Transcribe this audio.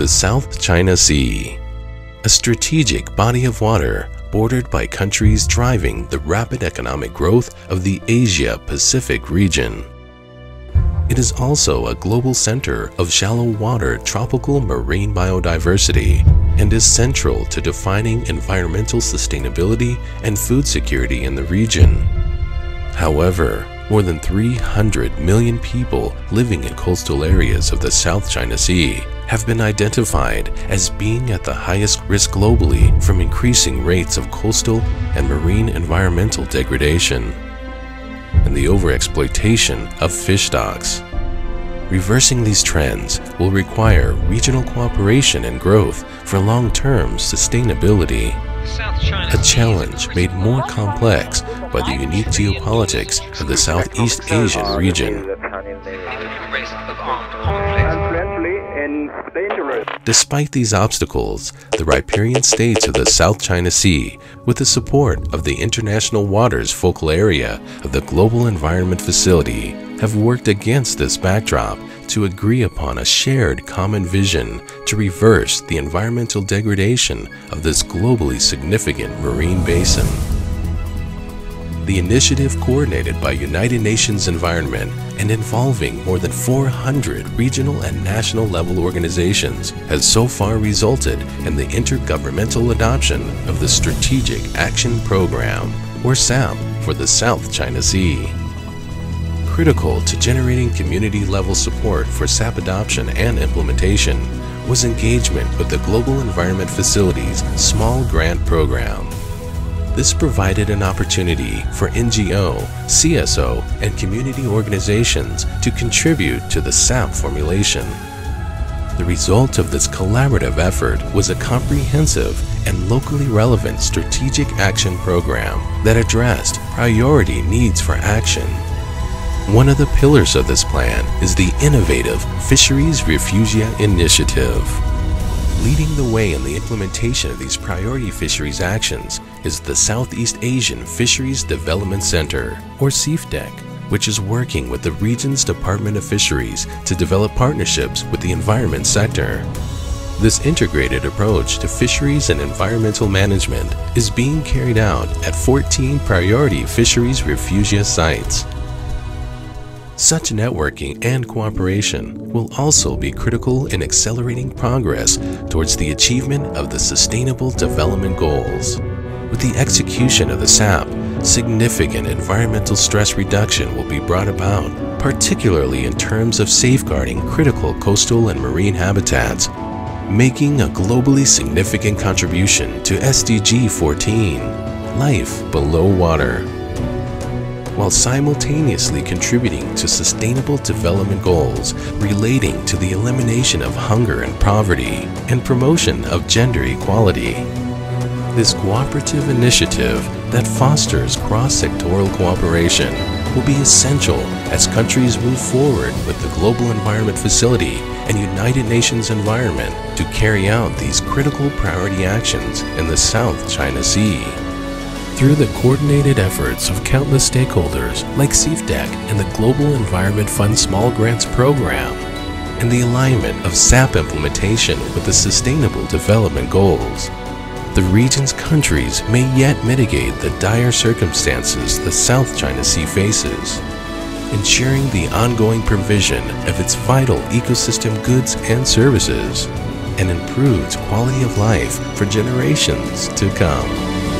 The South China Sea, a strategic body of water bordered by countries driving the rapid economic growth of the Asia-Pacific region. It is also a global center of shallow water tropical marine biodiversity and is central to defining environmental sustainability and food security in the region. However, more than 300 million people living in coastal areas of the South China Sea have been identified as being at the highest risk globally from increasing rates of coastal and marine environmental degradation and the overexploitation of fish stocks. Reversing these trends will require regional cooperation and growth for long-term sustainability. A challenge made more complex by the unique geopolitics of the Southeast Asian region. Despite these obstacles, the riparian states of the South China Sea, with the support of the International Waters Focal Area of the Global Environment Facility, have worked against this backdrop to agree upon a shared common vision to reverse the environmental degradation of this globally significant marine basin. The initiative coordinated by United Nations Environment and involving more than 400 regional and national level organizations has so far resulted in the intergovernmental adoption of the Strategic Action Program, or SAP, for the South China Sea. Critical to generating community-level support for SAP adoption and implementation was engagement with the Global Environment Facility's Small Grant Program. This provided an opportunity for NGO, CSO, and community organizations to contribute to the SAP formulation. The result of this collaborative effort was a comprehensive and locally relevant strategic action program that addressed priority needs for action. One of the pillars of this plan is the innovative Fisheries Refugia Initiative. Leading the way in the implementation of these priority fisheries actions is the Southeast Asian Fisheries Development Center, or SEAFDEC, which is working with the region's Department of Fisheries to develop partnerships with the environment sector. This integrated approach to fisheries and environmental management is being carried out at 14 priority fisheries refugia sites such networking and cooperation will also be critical in accelerating progress towards the achievement of the Sustainable Development Goals. With the execution of the SAP, significant environmental stress reduction will be brought about, particularly in terms of safeguarding critical coastal and marine habitats, making a globally significant contribution to SDG 14, Life Below Water while simultaneously contributing to sustainable development goals relating to the elimination of hunger and poverty and promotion of gender equality. This cooperative initiative that fosters cross-sectoral cooperation will be essential as countries move forward with the Global Environment Facility and United Nations Environment to carry out these critical priority actions in the South China Sea through the coordinated efforts of countless stakeholders like SEAFDEC and the Global Environment Fund Small Grants Program, and the alignment of SAP implementation with the Sustainable Development Goals. The region's countries may yet mitigate the dire circumstances the South China Sea faces, ensuring the ongoing provision of its vital ecosystem goods and services, and improved quality of life for generations to come.